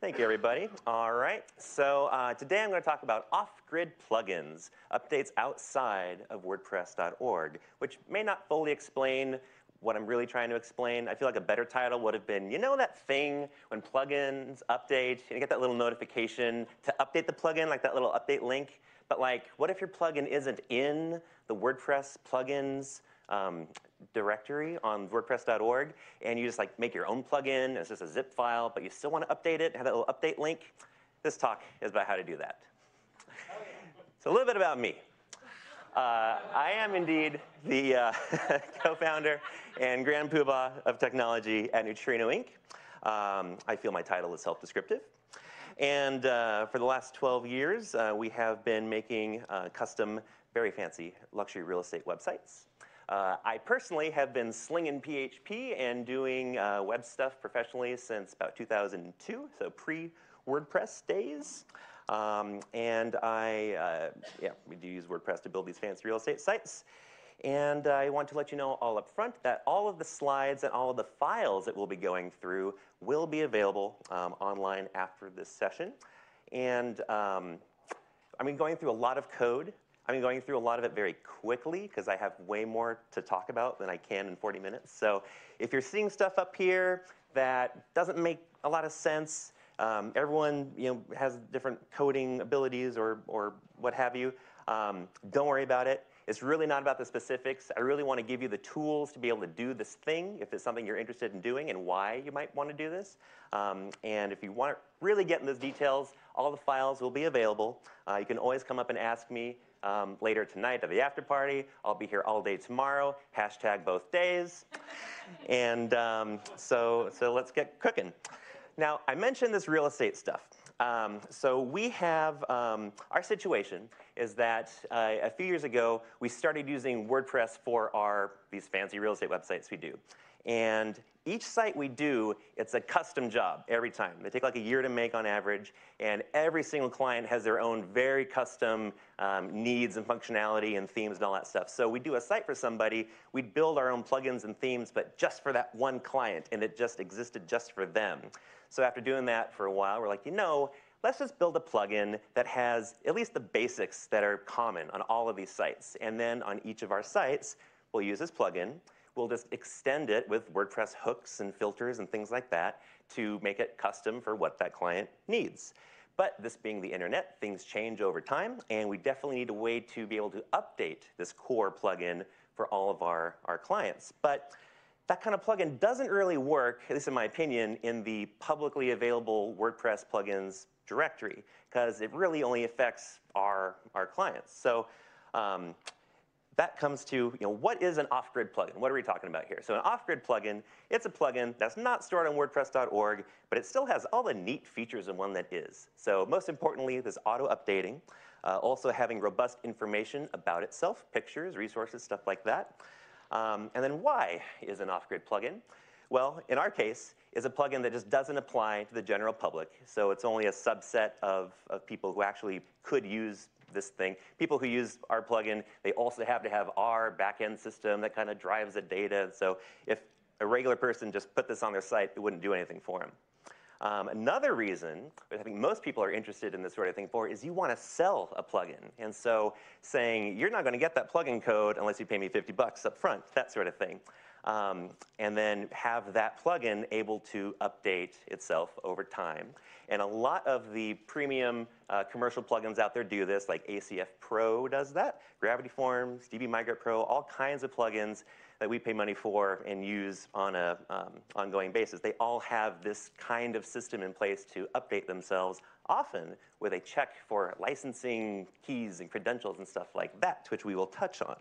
Thank you, everybody. All right, so uh, today I'm going to talk about off-grid plugins, updates outside of WordPress.org, which may not fully explain what I'm really trying to explain. I feel like a better title would have been, you know that thing when plugins update, and you get that little notification to update the plugin, like that little update link, but like, what if your plugin isn't in the WordPress plugins um, directory on WordPress.org, and you just like make your own plugin. It's just a zip file, but you still want to update it, have that little update link. This talk is about how to do that. So a little bit about me. Uh, I am indeed the uh, co-founder and grand poobah of technology at Neutrino Inc. Um, I feel my title is self-descriptive. And uh, for the last 12 years, uh, we have been making uh, custom, very fancy luxury real estate websites. Uh, I personally have been slinging PHP and doing uh, web stuff professionally since about 2002, so pre-WordPress days. Um, and I, uh, yeah, we do use WordPress to build these fancy real estate sites. And I want to let you know all up front that all of the slides and all of the files that we'll be going through will be available um, online after this session. And um, I mean, going through a lot of code I'm going through a lot of it very quickly because I have way more to talk about than I can in 40 minutes. So if you're seeing stuff up here that doesn't make a lot of sense, um, everyone you know, has different coding abilities or, or what have you. Um, don't worry about it. It's really not about the specifics. I really want to give you the tools to be able to do this thing if it's something you're interested in doing and why you might want to do this. Um, and if you want to really get in those details, all the files will be available. Uh, you can always come up and ask me um, later tonight at the after party. I'll be here all day tomorrow. Hashtag both days. and um, so, so let's get cooking. Now, I mentioned this real estate stuff. Um, so we have, um, our situation is that uh, a few years ago, we started using WordPress for our, these fancy real estate websites we do. And each site we do, it's a custom job every time. They take like a year to make on average, and every single client has their own very custom um, needs and functionality and themes and all that stuff. So we do a site for somebody, we'd build our own plugins and themes, but just for that one client, and it just existed just for them. So after doing that for a while, we're like, you know, let's just build a plugin that has at least the basics that are common on all of these sites. And then on each of our sites, we'll use this plugin we'll just extend it with WordPress hooks and filters and things like that to make it custom for what that client needs. But this being the internet, things change over time, and we definitely need a way to be able to update this core plugin for all of our, our clients. But that kind of plugin doesn't really work, at least in my opinion, in the publicly available WordPress plugins directory, because it really only affects our, our clients. So um, that comes to, you know, what is an off-grid plugin? What are we talking about here? So an off-grid plugin, it's a plugin that's not stored on WordPress.org, but it still has all the neat features in one that is. So most importantly, this auto-updating, uh, also having robust information about itself, pictures, resources, stuff like that. Um, and then why is an off-grid plugin? Well, in our case, is a plugin that just doesn't apply to the general public. So it's only a subset of, of people who actually could use this thing. People who use our plugin, they also have to have our backend system that kind of drives the data. So if a regular person just put this on their site, it wouldn't do anything for them. Um, another reason, I think most people are interested in this sort of thing for, is you want to sell a plugin. And so saying, you're not going to get that plugin code unless you pay me 50 bucks up front, that sort of thing. Um, and then have that plugin able to update itself over time. And a lot of the premium uh, commercial plugins out there do this, like ACF Pro does that, Gravity Forms, DB Migrate Pro, all kinds of plugins that we pay money for and use on an um, ongoing basis. They all have this kind of system in place to update themselves, often with a check for licensing keys and credentials and stuff like that, which we will touch on.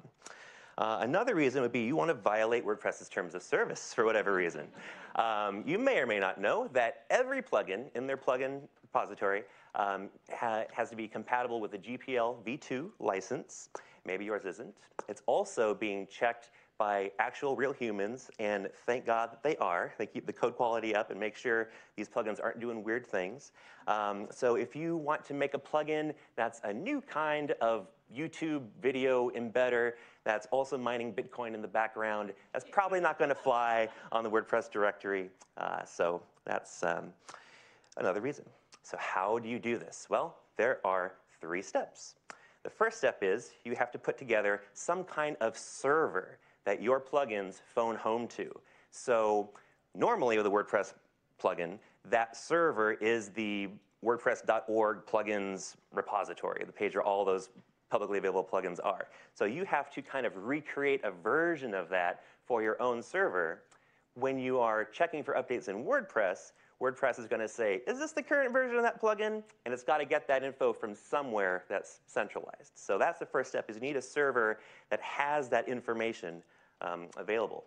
Uh, another reason would be you want to violate WordPress's terms of service for whatever reason. Um, you may or may not know that every plugin in their plugin repository um, ha has to be compatible with the GPL v2 license. Maybe yours isn't. It's also being checked by actual real humans, and thank God that they are. They keep the code quality up and make sure these plugins aren't doing weird things. Um, so if you want to make a plugin that's a new kind of YouTube video embedder that's also mining Bitcoin in the background. That's probably not going to fly on the WordPress directory. Uh, so that's, um, another reason. So how do you do this? Well, there are three steps. The first step is you have to put together some kind of server that your plugins phone home to. So normally with a WordPress plugin, that server is the WordPress.org plugins repository, the page where all those publicly available plugins are. So you have to kind of recreate a version of that for your own server. When you are checking for updates in WordPress, WordPress is going to say, is this the current version of that plugin? And it's got to get that info from somewhere that's centralized. So that's the first step is you need a server that has that information um, available.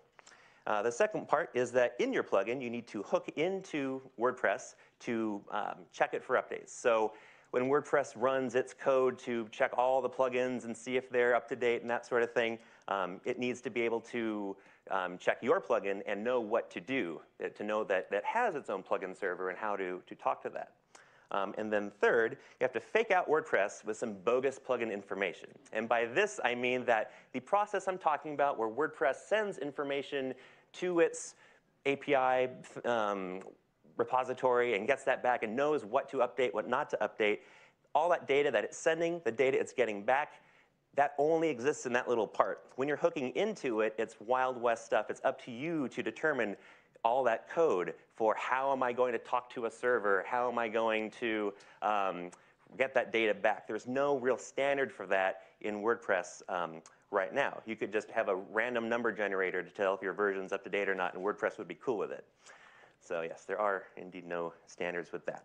Uh, the second part is that in your plugin, you need to hook into WordPress to um, check it for updates. So when WordPress runs its code to check all the plugins and see if they're up to date and that sort of thing, um, it needs to be able to um, check your plugin and know what to do, uh, to know that that has its own plugin server and how to, to talk to that. Um, and then third, you have to fake out WordPress with some bogus plugin information. And by this, I mean that the process I'm talking about where WordPress sends information to its API um, repository and gets that back and knows what to update, what not to update, all that data that it's sending, the data it's getting back, that only exists in that little part. When you're hooking into it, it's Wild West stuff. It's up to you to determine all that code for how am I going to talk to a server? How am I going to um, get that data back? There's no real standard for that in WordPress um, right now. You could just have a random number generator to tell if your version's up to date or not, and WordPress would be cool with it. So yes, there are indeed no standards with that.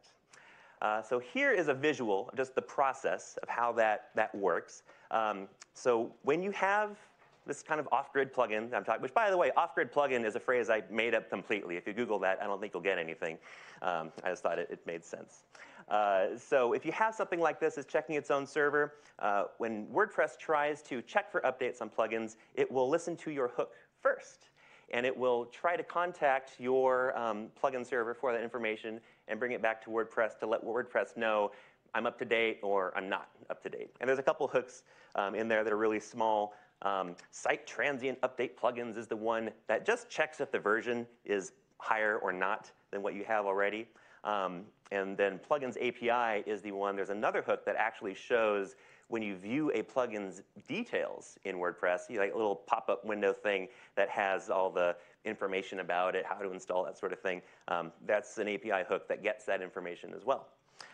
Uh, so here is a visual, of just the process of how that, that works. Um, so when you have this kind of off-grid plugin I'm talking, which by the way, off-grid plugin is a phrase I made up completely. If you Google that, I don't think you'll get anything. Um, I just thought it, it made sense. Uh, so if you have something like this, it's checking its own server. Uh, when WordPress tries to check for updates on plugins, it will listen to your hook first. And it will try to contact your um, plugin server for that information and bring it back to WordPress to let WordPress know I'm up to date or I'm not up to date. And there's a couple hooks um, in there that are really small. Um, Site Transient Update Plugins is the one that just checks if the version is higher or not than what you have already. Um, and then Plugins API is the one, there's another hook that actually shows when you view a plugin's details in WordPress, you like a little pop-up window thing that has all the information about it, how to install that sort of thing. Um, that's an API hook that gets that information as well.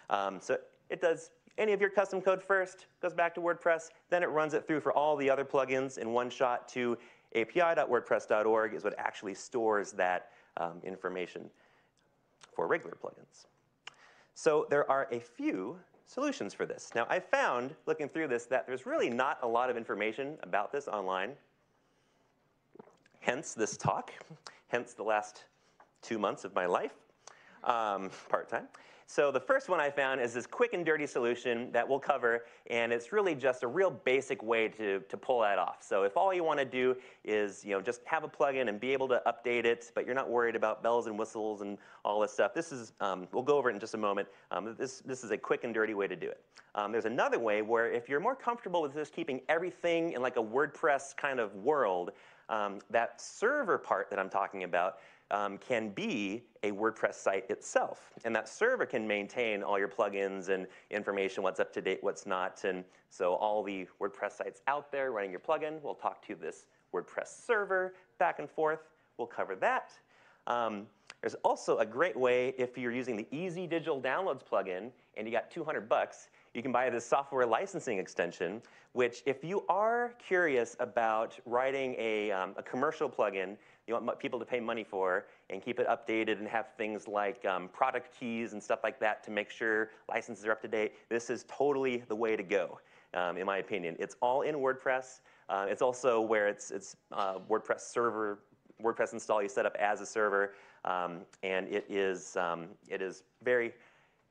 Um, so it does any of your custom code first, goes back to WordPress, then it runs it through for all the other plugins in one shot to api.wordpress.org is what actually stores that um, information for regular plugins. So there are a few solutions for this. Now I found, looking through this, that there's really not a lot of information about this online. Hence this talk, hence the last two months of my life, um, part-time. So the first one I found is this quick and dirty solution that we'll cover, and it's really just a real basic way to, to pull that off. So if all you want to do is you know, just have a plugin and be able to update it, but you're not worried about bells and whistles and all this stuff, this is, um, we'll go over it in just a moment. Um, this, this is a quick and dirty way to do it. Um, there's another way where if you're more comfortable with just keeping everything in like a WordPress kind of world, um, that server part that I'm talking about um, can be a WordPress site itself. And that server can maintain all your plugins and information, what's up to date, what's not. And so all the WordPress sites out there running your plugin will talk to this WordPress server back and forth. We'll cover that. Um, there's also a great way if you're using the Easy Digital Downloads plugin and you got 200 bucks, you can buy this software licensing extension, which if you are curious about writing a, um, a commercial plugin you want people to pay money for and keep it updated and have things like um, product keys and stuff like that to make sure licenses are up to date, this is totally the way to go, um, in my opinion. It's all in WordPress. Uh, it's also where it's, it's uh, WordPress server, WordPress install you set up as a server, um, and it is, um, it is very,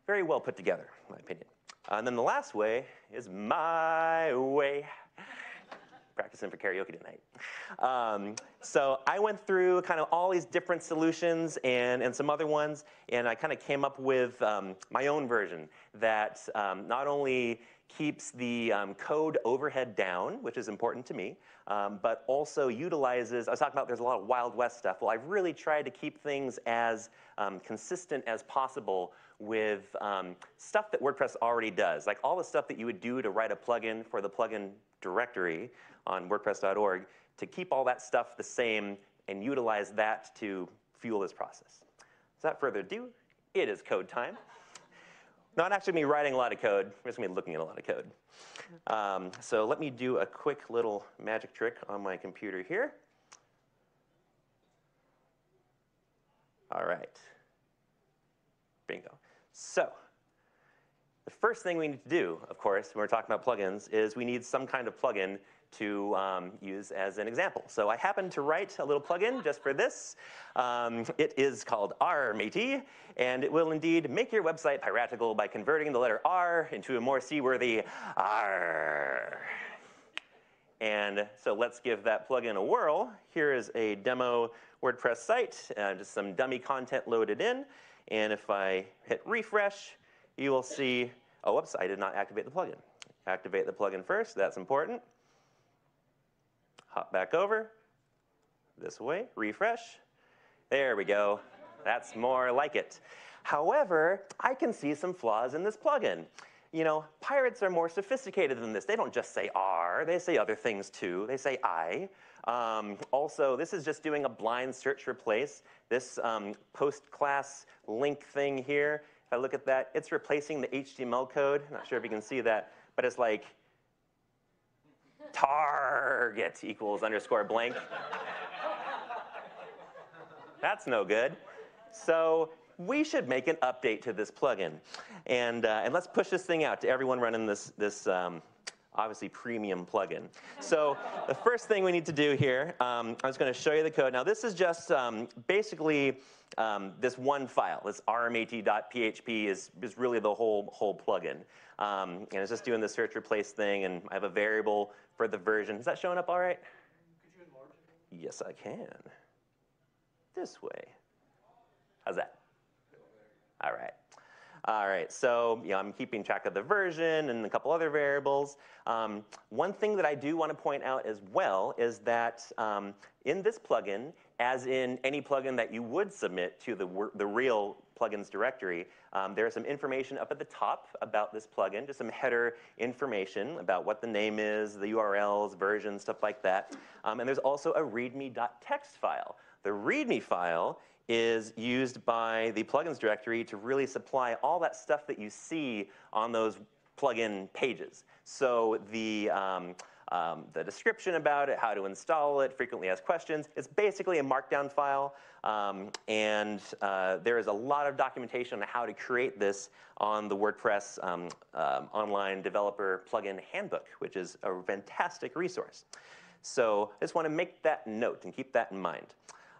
very well put together, in my opinion. Uh, and then the last way is my way practicing for karaoke tonight. Um, so I went through kind of all these different solutions and, and some other ones, and I kind of came up with um, my own version that um, not only keeps the um, code overhead down, which is important to me, um, but also utilizes, I was talking about there's a lot of Wild West stuff. Well, I've really tried to keep things as um, consistent as possible with stuff that WordPress already does. Like all the stuff that you would do to write a plugin for the plugin directory on WordPress.org, to keep all that stuff the same and utilize that to fuel this process. Without further ado, it is code time. Not actually me writing a lot of code, gonna be looking at a lot of code. Um, so let me do a quick little magic trick on my computer here. All right. Bingo. So the first thing we need to do, of course, when we're talking about plugins, is we need some kind of plugin to um, use as an example. So I happened to write a little plugin just for this. Um, it is called R Matey, and it will indeed make your website piratical by converting the letter R into a more seaworthy R. And so let's give that plugin a whirl. Here is a demo WordPress site, uh, just some dummy content loaded in. And if I hit refresh, you will see, oh, whoops, I did not activate the plugin. Activate the plugin first, that's important. Hop back over, this way, refresh. There we go. That's more like it. However, I can see some flaws in this plugin. You know, pirates are more sophisticated than this. They don't just say R, they say other things too. They say I. Um, also, this is just doing a blind search replace. This um, post-class link thing here, if I look at that, it's replacing the HTML code. Not sure if you can see that, but it's like target equals underscore blank. That's no good. So we should make an update to this plugin. And, uh, and let's push this thing out to everyone running this, this um, obviously premium plugin. So the first thing we need to do here, um, I'm just going to show you the code. Now this is just um, basically um, this one file. This rmat.php is, is really the whole, whole plugin. Um, and it's just doing the search replace thing, and I have a variable for the version. Is that showing up all right? Could you enlarge it? Yes, I can. This way. How's that? All right. All right, so you know, I'm keeping track of the version and a couple other variables. Um, one thing that I do want to point out as well is that um, in this plugin, as in any plugin that you would submit to the, the real plugins directory, um, there's some information up at the top about this plugin, just some header information about what the name is, the URLs, version, stuff like that. Um, and there's also a readme.txt file. The readme file is used by the plugins directory to really supply all that stuff that you see on those plugin pages. So the, um, um, the description about it, how to install it, frequently asked questions. It's basically a markdown file, um, and uh, there is a lot of documentation on how to create this on the WordPress um, um online developer plugin handbook, which is a fantastic resource. So I just want to make that note and keep that in mind.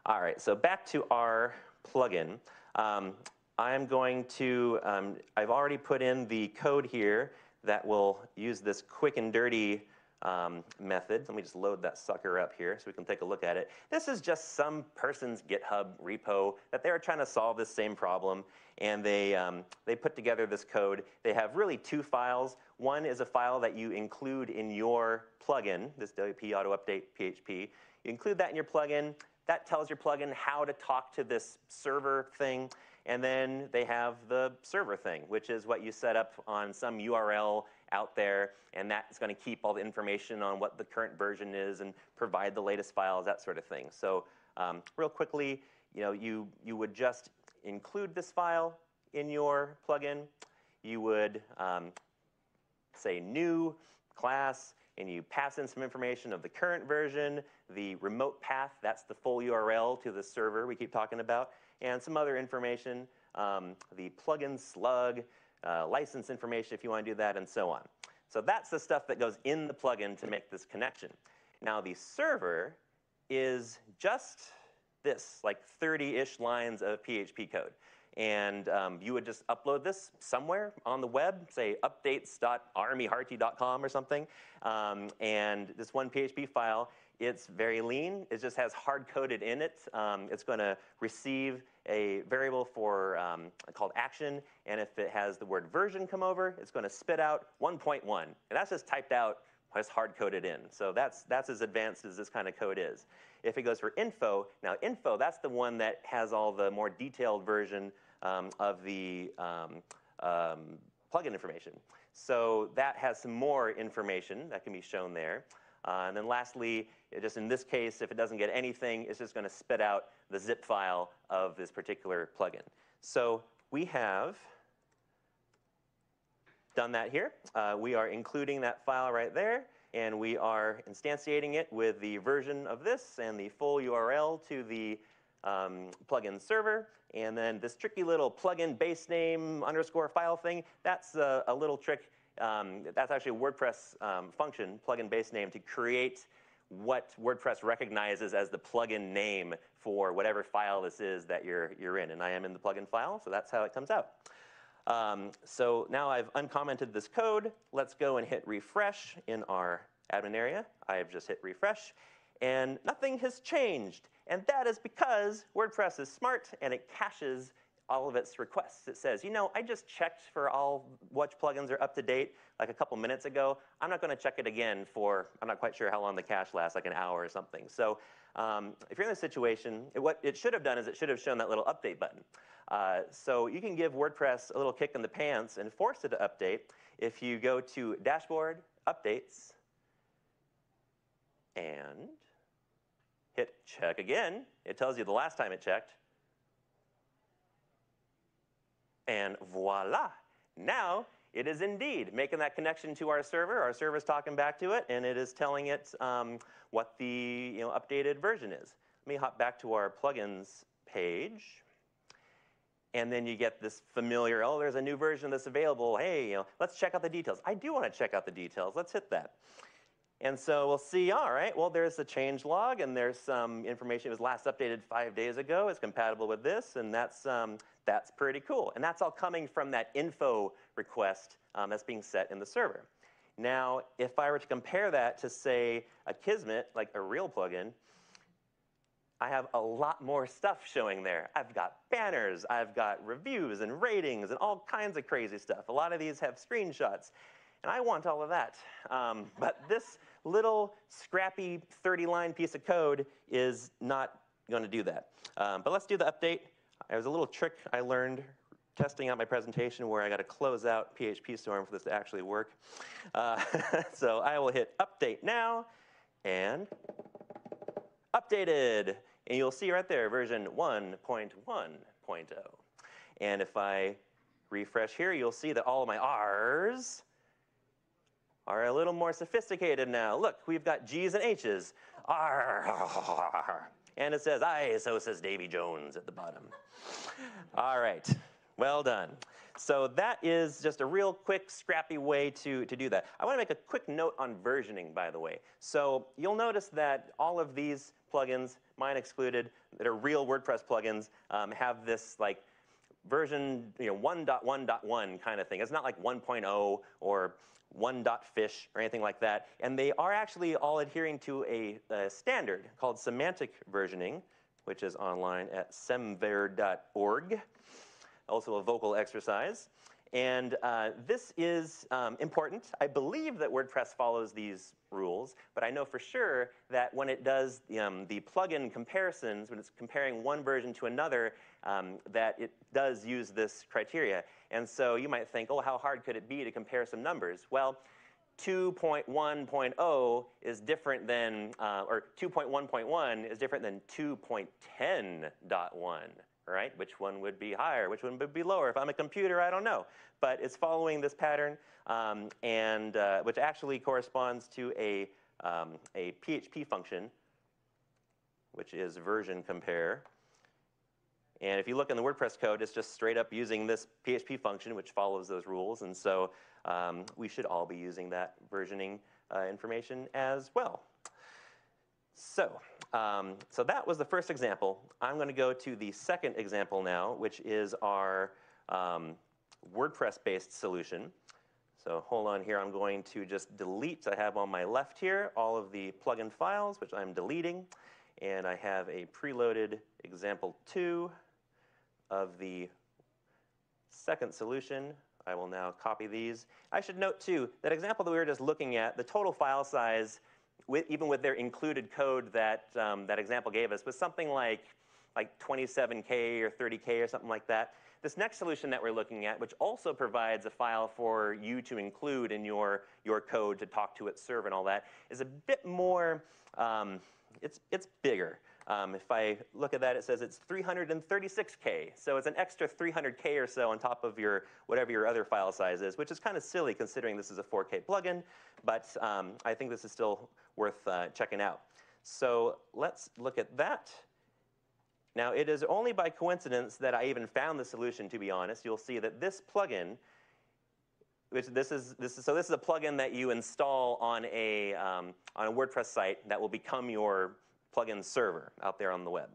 All right, so back to our plugin. Um, I'm going to, um, I've already put in the code here that will use this quick and dirty um, method. Let me just load that sucker up here so we can take a look at it. This is just some person's GitHub repo that they're trying to solve this same problem, and they, um, they put together this code. They have really two files. One is a file that you include in your plugin, this WP Auto Update PHP. You include that in your plugin. That tells your plugin how to talk to this server thing. And then they have the server thing, which is what you set up on some URL out there. And that's going to keep all the information on what the current version is and provide the latest files, that sort of thing. So um, real quickly, you know, you, you would just include this file in your plugin. You would um, say new class, and you pass in some information of the current version, the remote path, that's the full URL to the server we keep talking about, and some other information, um, the plugin slug, uh, license information if you want to do that, and so on. So that's the stuff that goes in the plugin to make this connection. Now the server is just this, like 30-ish lines of PHP code. And um, you would just upload this somewhere on the web, say updates.armyhearty.com or something. Um, and this one PHP file it's very lean. It just has hard-coded in it. Um, it's going to receive a variable for um, called action, and if it has the word version come over, it's going to spit out 1.1, and that's just typed out, just hard-coded in. So that's that's as advanced as this kind of code is. If it goes for info, now info, that's the one that has all the more detailed version um, of the um, um, plugin information. So that has some more information that can be shown there. Uh, and then lastly, just in this case, if it doesn't get anything, it's just going to spit out the zip file of this particular plugin. So we have done that here. Uh, we are including that file right there, and we are instantiating it with the version of this and the full URL to the um, plugin server. And then this tricky little plugin base name underscore file thing, that's a, a little trick um, that's actually a WordPress um, function, plugin base name, to create what WordPress recognizes as the plugin name for whatever file this is that you're, you're in. And I am in the plugin file, so that's how it comes out. Um, so now I've uncommented this code. Let's go and hit refresh in our admin area. I have just hit refresh, and nothing has changed. And that is because WordPress is smart and it caches all of its requests. It says, you know, I just checked for all which plugins are up to date like a couple minutes ago. I'm not going to check it again for, I'm not quite sure how long the cache lasts, like an hour or something. So um, if you're in this situation, it, what it should have done is it should have shown that little update button. Uh, so you can give WordPress a little kick in the pants and force it to update if you go to Dashboard, Updates, and hit check again. It tells you the last time it checked. And voila, now it is indeed making that connection to our server. Our server is talking back to it, and it is telling it um, what the you know, updated version is. Let me hop back to our plugins page. And then you get this familiar, oh, there's a new version that's available. Hey, you know, let's check out the details. I do want to check out the details. Let's hit that. And so we'll see, all right, well, there's a change log, and there's some information. It was last updated five days ago. It's compatible with this, and that's, um, that's pretty cool. And that's all coming from that info request um, that's being set in the server. Now, if I were to compare that to, say, Akismet, like a real plugin, I have a lot more stuff showing there. I've got banners, I've got reviews and ratings and all kinds of crazy stuff. A lot of these have screenshots. And I want all of that. Um, but this little scrappy 30-line piece of code is not going to do that. Um, but let's do the update. There's a little trick I learned testing out my presentation where I got to close out PhpStorm for this to actually work. Uh, so I will hit update now and updated. And you'll see right there version 1.1.0. And if I refresh here, you'll see that all of my R's are a little more sophisticated now. Look, we've got G's and H's. And it says, I, so says Davy Jones at the bottom. All right, well done. So that is just a real quick, scrappy way to, to do that. I want to make a quick note on versioning, by the way. So you'll notice that all of these plugins, mine excluded, that are real WordPress plugins, um, have this like version you know, 1.1.1 kind of thing. It's not like 1.0 or one fish or anything like that. And they are actually all adhering to a, a standard called semantic versioning, which is online at semver.org. Also a vocal exercise. And uh, this is um, important. I believe that WordPress follows these rules, but I know for sure that when it does um, the plugin comparisons, when it's comparing one version to another, um, that it does use this criteria. And so you might think, oh, how hard could it be to compare some numbers? Well, 2.1.0 is different than, uh, or 2.1.1 is different than 2.10.1 right? Which one would be higher? Which one would be lower? If I'm a computer, I don't know. But it's following this pattern, um, and uh, which actually corresponds to a, um, a PHP function, which is version compare. And if you look in the WordPress code, it's just straight up using this PHP function, which follows those rules. And so um, we should all be using that versioning uh, information as well. So, um, so that was the first example. I'm going to go to the second example now, which is our um, WordPress-based solution. So hold on here, I'm going to just delete, I have on my left here all of the plugin files, which I'm deleting, and I have a preloaded example two of the second solution. I will now copy these. I should note too, that example that we were just looking at, the total file size, with, even with their included code that um, that example gave us, was something like, like 27K or 30K or something like that. This next solution that we're looking at, which also provides a file for you to include in your, your code to talk to its server and all that, is a bit more, um, it's, it's bigger. Um, if I look at that, it says it's 336K. So it's an extra 300K or so on top of your whatever your other file size is, which is kind of silly considering this is a 4K plugin. But um, I think this is still worth uh, checking out. So let's look at that. Now, it is only by coincidence that I even found the solution, to be honest. You'll see that this plugin, which this is, this is so this is a plugin that you install on a, um, on a WordPress site that will become your plugin server out there on the web.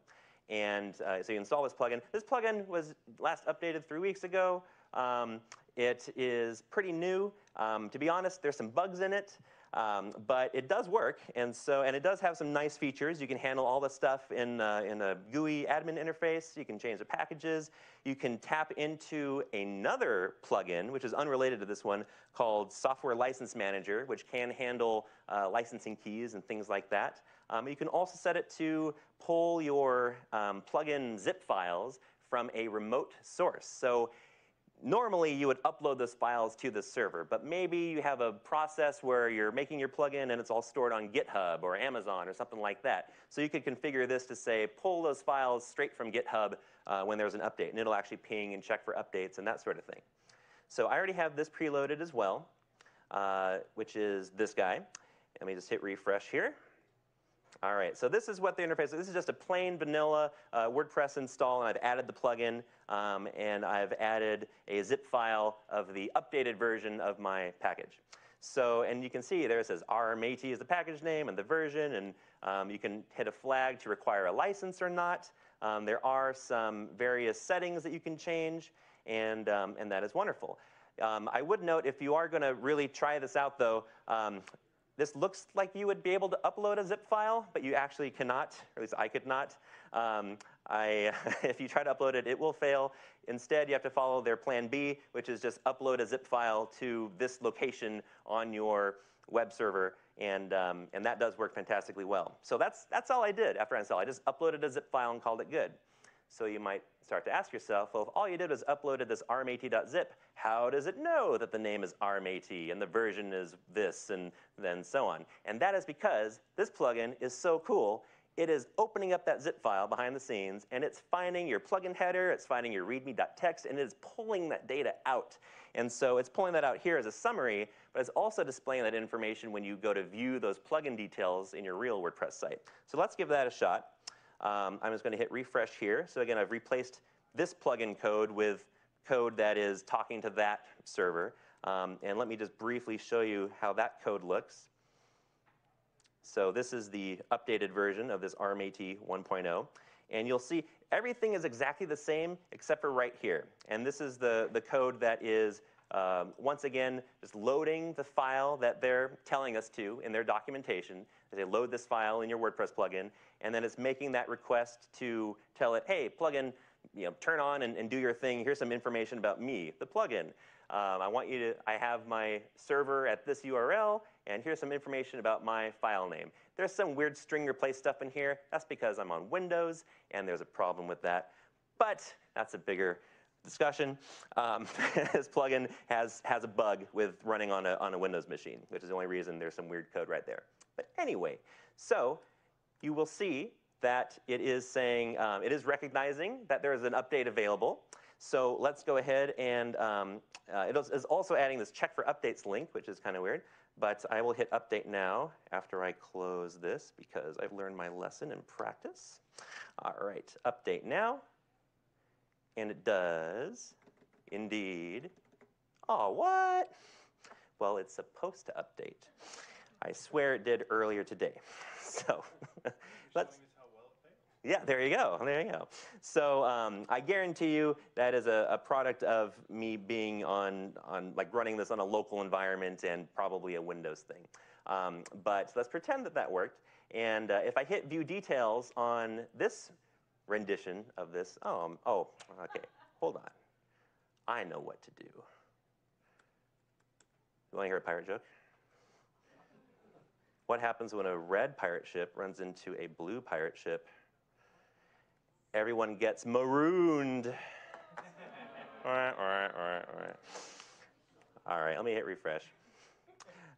And uh, so you install this plugin. This plugin was last updated three weeks ago. Um, it is pretty new. Um, to be honest, there's some bugs in it. Um, but it does work, and so and it does have some nice features. You can handle all the stuff in uh, in a GUI admin interface. You can change the packages. You can tap into another plugin, which is unrelated to this one, called Software License Manager, which can handle uh, licensing keys and things like that. Um, you can also set it to pull your um, plugin zip files from a remote source. So normally you would upload those files to the server, but maybe you have a process where you're making your plugin and it's all stored on GitHub or Amazon or something like that. So you could configure this to say, pull those files straight from GitHub uh, when there's an update, and it'll actually ping and check for updates and that sort of thing. So I already have this preloaded as well, uh, which is this guy. Let me just hit refresh here. All right, so this is what the interface is. This is just a plain vanilla uh, WordPress install, and I've added the plugin, um, and I've added a zip file of the updated version of my package. So, and you can see there it says rmatey is the package name and the version, and um, you can hit a flag to require a license or not. Um, there are some various settings that you can change, and, um, and that is wonderful. Um, I would note if you are going to really try this out, though, um, this looks like you would be able to upload a zip file, but you actually cannot, or at least I could not. Um, I, if you try to upload it, it will fail. Instead, you have to follow their plan B, which is just upload a zip file to this location on your web server, and, um, and that does work fantastically well. So that's, that's all I did after I installed. I just uploaded a zip file and called it good. So you might start to ask yourself, well, if all you did was uploaded this rmat.zip, how does it know that the name is rmat and the version is this and then so on? And that is because this plugin is so cool. It is opening up that zip file behind the scenes, and it's finding your plugin header, it's finding your readme.txt, and it is pulling that data out. And so it's pulling that out here as a summary, but it's also displaying that information when you go to view those plugin details in your real WordPress site. So let's give that a shot. Um, I'm just going to hit refresh here. So again, I've replaced this plugin code with code that is talking to that server. Um, and let me just briefly show you how that code looks. So this is the updated version of this RMAT 1.0. And you'll see everything is exactly the same except for right here. And this is the, the code that is, um, once again, just loading the file that they're telling us to in their documentation. They load this file in your WordPress plugin, and then it's making that request to tell it, hey, plugin, you know, turn on and, and do your thing. Here's some information about me, the plugin. Um, I want you to, I have my server at this URL, and here's some information about my file name. There's some weird string replace stuff in here. That's because I'm on Windows, and there's a problem with that. But that's a bigger discussion. Um, this plugin has, has a bug with running on a, on a Windows machine, which is the only reason there's some weird code right there. But anyway, so you will see that it is saying, um, it is recognizing that there is an update available. So let's go ahead and um, uh, it is also adding this check for updates link, which is kind of weird. But I will hit update now after I close this because I've learned my lesson in practice. All right, update now. And it does indeed. Oh, what? Well, it's supposed to update. I swear it did earlier today. So let's. Yeah, there you go. There you go. So um, I guarantee you that is a, a, product of me being on, on like running this on a local environment and probably a Windows thing. Um, but let's pretend that that worked. And uh, if I hit view details on this rendition of this, oh, um, oh, okay, hold on. I know what to do. You want to hear a pirate joke? What happens when a red pirate ship runs into a blue pirate ship? Everyone gets marooned. all right, all right, all right, all right. All right, let me hit refresh.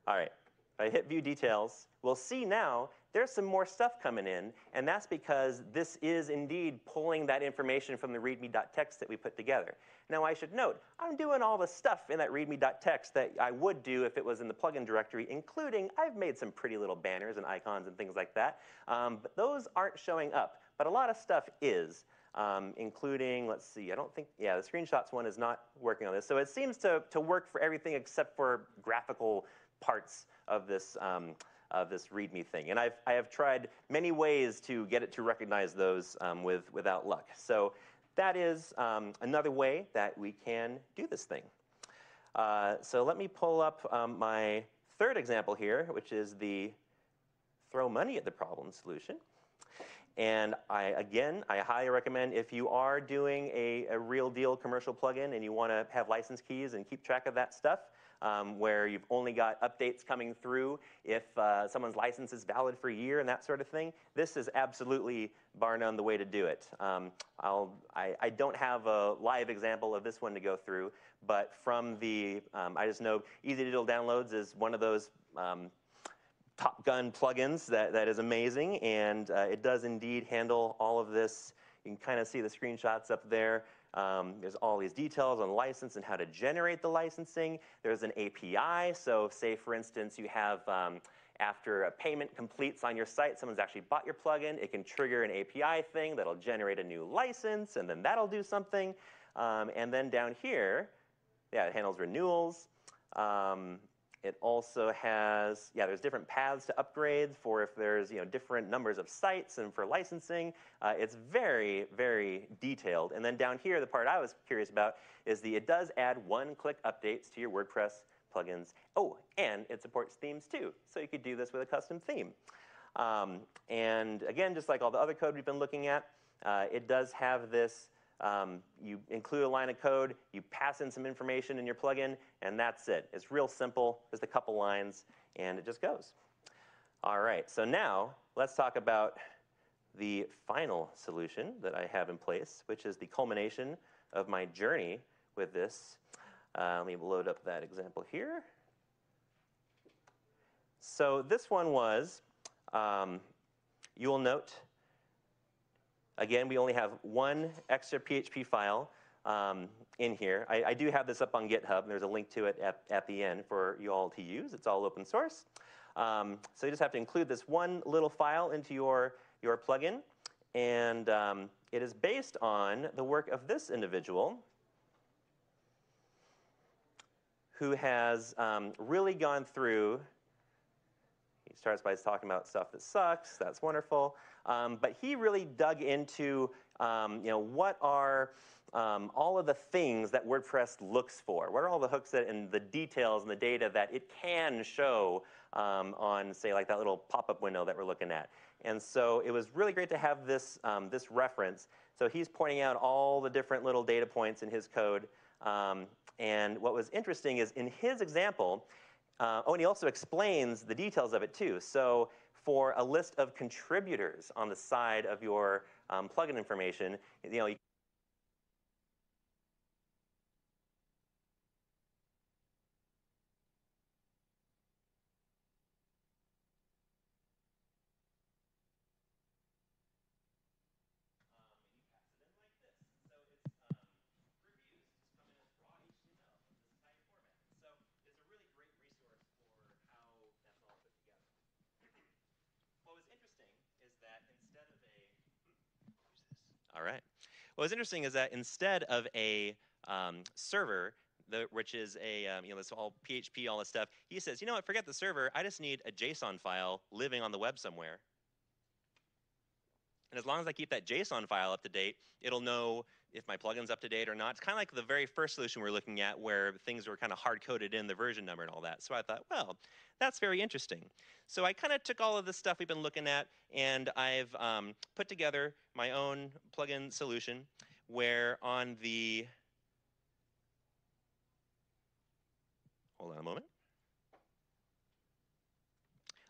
All right, I hit view details. We'll see now there's some more stuff coming in, and that's because this is indeed pulling that information from the readme.txt that we put together. Now I should note, I'm doing all the stuff in that readme.txt that I would do if it was in the plugin directory, including I've made some pretty little banners and icons and things like that, um, but those aren't showing up. But a lot of stuff is. Um, including, let's see, I don't think, yeah, the screenshots one is not working on this. So it seems to, to work for everything except for graphical parts of this um, of this README thing. And I've, I have tried many ways to get it to recognize those um, with, without luck. So that is um, another way that we can do this thing. Uh, so let me pull up um, my third example here, which is the throw money at the problem solution. And I, again, I highly recommend if you are doing a, a real deal commercial plugin and you want to have license keys and keep track of that stuff, um, where you've only got updates coming through if uh, someone's license is valid for a year and that sort of thing. This is absolutely, bar none, the way to do it. Um, I, I, don't have a live example of this one to go through, but from the, um, I just know Easy Digital Downloads is one of those um, Top Gun plugins that, that is amazing, and uh, it does indeed handle all of this. You can kind of see the screenshots up there. Um, there's all these details on license and how to generate the licensing. There's an API. So say, for instance, you have, um, after a payment completes on your site, someone's actually bought your plugin, it can trigger an API thing that'll generate a new license, and then that'll do something. Um, and then down here, yeah, it handles renewals. Um, it also has, yeah, there's different paths to upgrades for if there's, you know, different numbers of sites and for licensing. Uh, it's very, very detailed. And then down here, the part I was curious about is the, it does add one-click updates to your WordPress plugins. Oh, and it supports themes too. So you could do this with a custom theme. Um, and again, just like all the other code we've been looking at, uh, it does have this um, you include a line of code, you pass in some information in your plugin, and that's it. It's real simple, just a couple lines, and it just goes. All right, so now let's talk about the final solution that I have in place, which is the culmination of my journey with this. Uh, let me load up that example here. So this one was, um, you will note Again, we only have one extra PHP file um, in here. I, I, do have this up on GitHub, and there's a link to it at, at the end for you all to use. It's all open source. Um, so you just have to include this one little file into your, your plugin. And um, it is based on the work of this individual who has um, really gone through starts by talking about stuff that sucks. That's wonderful. Um, but he really dug into, um, you know, what are um, all of the things that WordPress looks for? What are all the hooks that, and the details and the data that it can show um, on, say, like that little pop-up window that we're looking at? And so it was really great to have this, um, this reference. So he's pointing out all the different little data points in his code. Um, and what was interesting is in his example, uh, oh, and he also explains the details of it too. So for a list of contributors on the side of your um, plugin information, you know, you All right. What's interesting is that instead of a um, server, the, which is a, um, you know, this all PHP, all this stuff, he says, you know what, forget the server. I just need a JSON file living on the web somewhere. And as long as I keep that JSON file up to date, it'll know if my plugin's up to date or not. It's kind of like the very first solution we are looking at where things were kind of hard coded in the version number and all that. So I thought, well, that's very interesting. So I kind of took all of the stuff we've been looking at and I've um, put together my own plugin solution where on the, hold on a moment.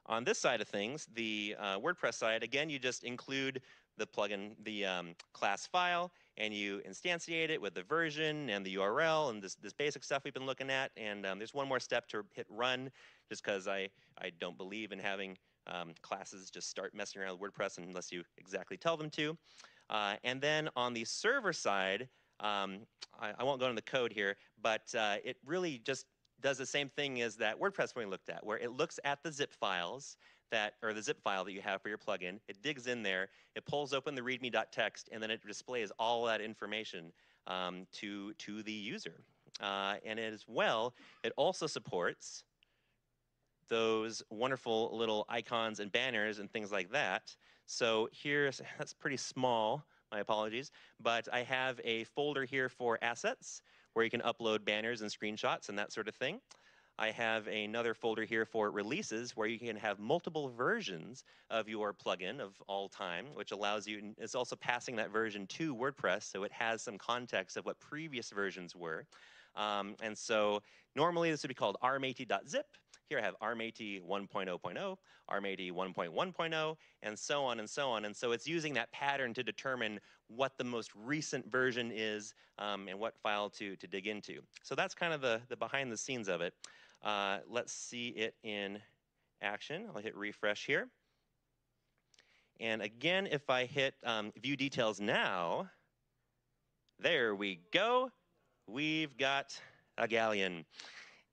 On this side of things, the uh, WordPress side, again, you just include the plugin, the um, class file, and you instantiate it with the version and the URL and this, this basic stuff we've been looking at. And um, there's one more step to hit run, just because I, I don't believe in having um, classes just start messing around with WordPress unless you exactly tell them to. Uh, and then on the server side, um, I, I, won't go into the code here, but uh, it really just does the same thing as that WordPress we looked at, where it looks at the zip files that, or the zip file that you have for your plugin. It digs in there, it pulls open the readme.txt, and then it displays all that information um, to, to the user. Uh, and as well, it also supports those wonderful little icons and banners and things like that. So here's, that's pretty small, my apologies, but I have a folder here for assets where you can upload banners and screenshots and that sort of thing. I have another folder here for releases where you can have multiple versions of your plugin of all time, which allows you, it's also passing that version to WordPress so it has some context of what previous versions were. Um, and so normally this would be called rmat.zip. Here I have rmat 1.0.0, rmat 1.1.0, and so on and so on. And so it's using that pattern to determine what the most recent version is um, and what file to, to dig into. So that's kind of the, the behind the scenes of it. Uh, let's see it in action. I'll hit refresh here. And again, if I hit um, view details now, there we go. We've got a galleon.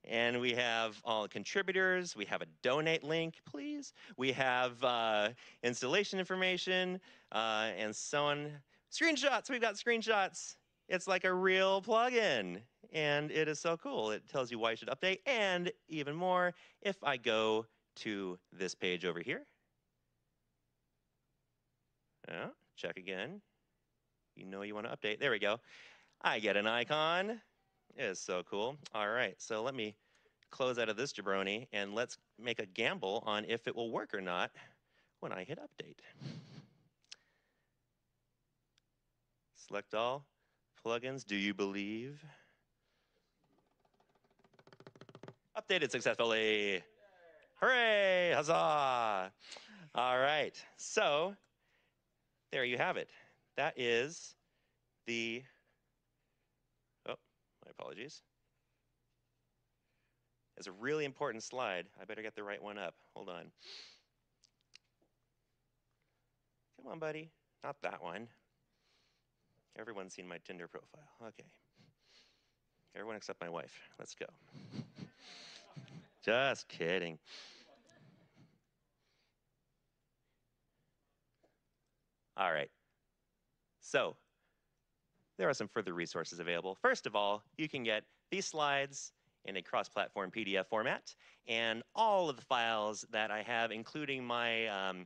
And we have all the contributors. We have a donate link, please. We have uh, installation information uh, and so on. Screenshots, we've got screenshots. It's like a real plugin. And it is so cool. It tells you why you should update. And even more, if I go to this page over here, yeah, check again. You know you want to update. There we go. I get an icon. It is so cool. All right, so let me close out of this jabroni and let's make a gamble on if it will work or not when I hit update. Select all plugins. Do you believe? Updated successfully. Hooray! Huzzah! All right. So there you have it. That is the oh, my apologies. It's a really important slide. I better get the right one up. Hold on. Come on, buddy. Not that one. Everyone's seen my Tinder profile. Okay. Everyone except my wife. Let's go. Just kidding. All right. So, there are some further resources available. First of all, you can get these slides in a cross-platform PDF format, and all of the files that I have, including my um,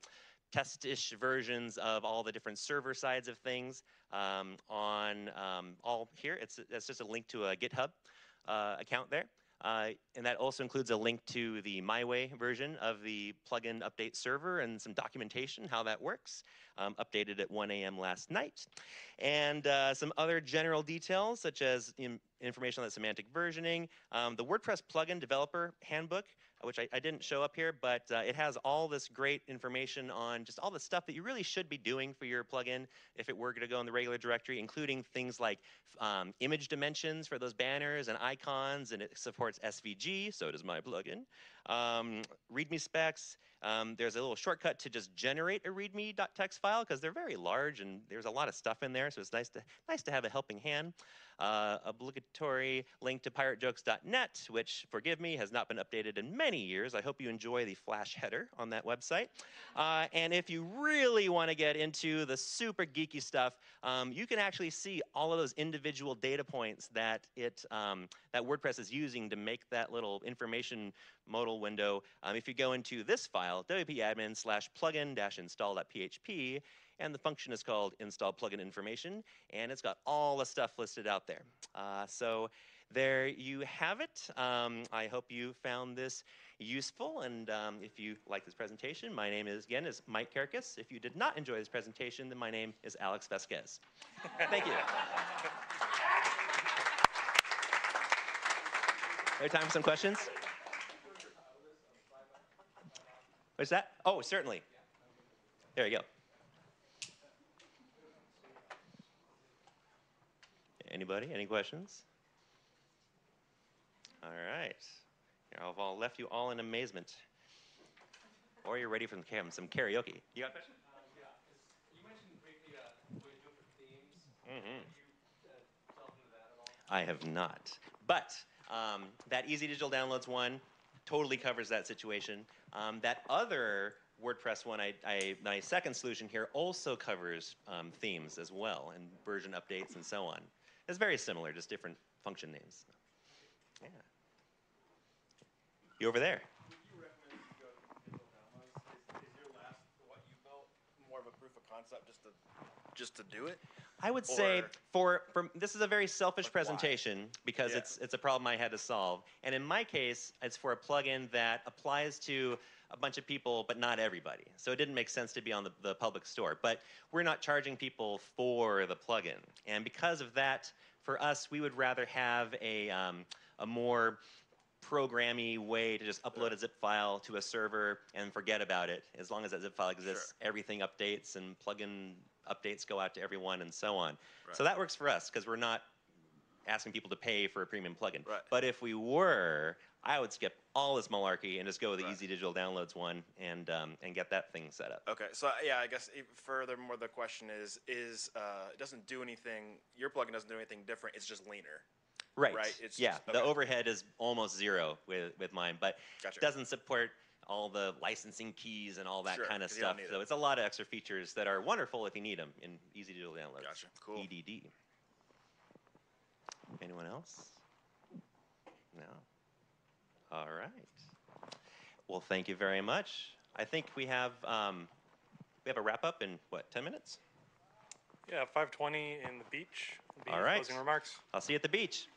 test-ish versions of all the different server sides of things um, on um, all here. It's, it's just a link to a GitHub uh, account there. Uh, and that also includes a link to the MyWay version of the plugin update server and some documentation how that works, um, updated at 1 a.m. last night. And uh, some other general details such as information on the semantic versioning, um, the WordPress plugin developer handbook, which I, I didn't show up here, but uh, it has all this great information on just all the stuff that you really should be doing for your plugin if it were going to go in the regular directory, including things like um, image dimensions for those banners and icons, and it supports SVG, so does my plugin. Um, README specs, um, there's a little shortcut to just generate a readme.txt file because they're very large and there's a lot of stuff in there, so it's nice to, nice to have a helping hand. Uh, obligatory link to piratejokes.net, which, forgive me, has not been updated in many years. I hope you enjoy the Flash header on that website. Uh, and if you really want to get into the super geeky stuff, um, you can actually see all of those individual data points that it um, that WordPress is using to make that little information modal window. Um, if you go into this file, wp-admin slash plugin dash install.php, and the function is called install plugin information, and it's got all the stuff listed out there. Uh, so there you have it. Um, I hope you found this useful, and um, if you like this presentation, my name is again is Mike Karikas. If you did not enjoy this presentation, then my name is Alex Vasquez. Thank you. There time for some questions? What's that? Oh, certainly. There you go. Anybody? Any questions? All right. Here, I've all left you all in amazement. Or you're ready for some, cam- some karaoke. You got a question? Uh, yeah, 'cause you mentioned briefly, uh, what you do for themes. Mhm. You, uh, that? I have not. But um, that Easy Digital Downloads one totally covers that situation. Um, that other WordPress one, I, I, my second solution here, also covers um, themes as well and version updates and so on. It's very similar, just different function names. Yeah. You over there? You recommend you go digital downloads? Is, is last, you built, more of a proof of concept just to, just to do it? I would say Or- for, for this is a very selfish Like why? presentation because Yeah. it's it's a problem I had to solve. And in my case, it's for a plugin that applies to a bunch of people, but not everybody. So it didn't make sense to be on the, the public store. But we're not charging people for the plugin. And because of that, for us, we would rather have a, um, a more programmy way to just upload a zip file to a server and forget about it. As long as that zip file exists, everything updates and plugin updates go out to everyone and so on. So that works for us because we're not asking people to pay for a premium plugin. Right. But if we were, I would skip all this malarkey and just go with the Right. Easy Digital Downloads one and um, and get that thing set up. Okay, so yeah, I guess furthermore, the question is, is, uh, it doesn't do anything, your plugin doesn't do anything different, it's just leaner. Right. Right, it's yeah. just- The overhead is almost zero with with mine, but Gotcha. doesn't support all the licensing keys and all that Sure, kind of stuff. So it. it's a lot of extra features that are wonderful if you need them in Easy Digital download. Gotcha, cool. EDD. Anyone else? No. All right. Well, thank you very much. I think we have um, we have a wrap up in what ten minutes. Yeah, 520 in the beach. be All right. Closing remarks. I'll see you at the beach.